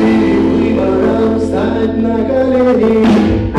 Перед выбором встать на колени.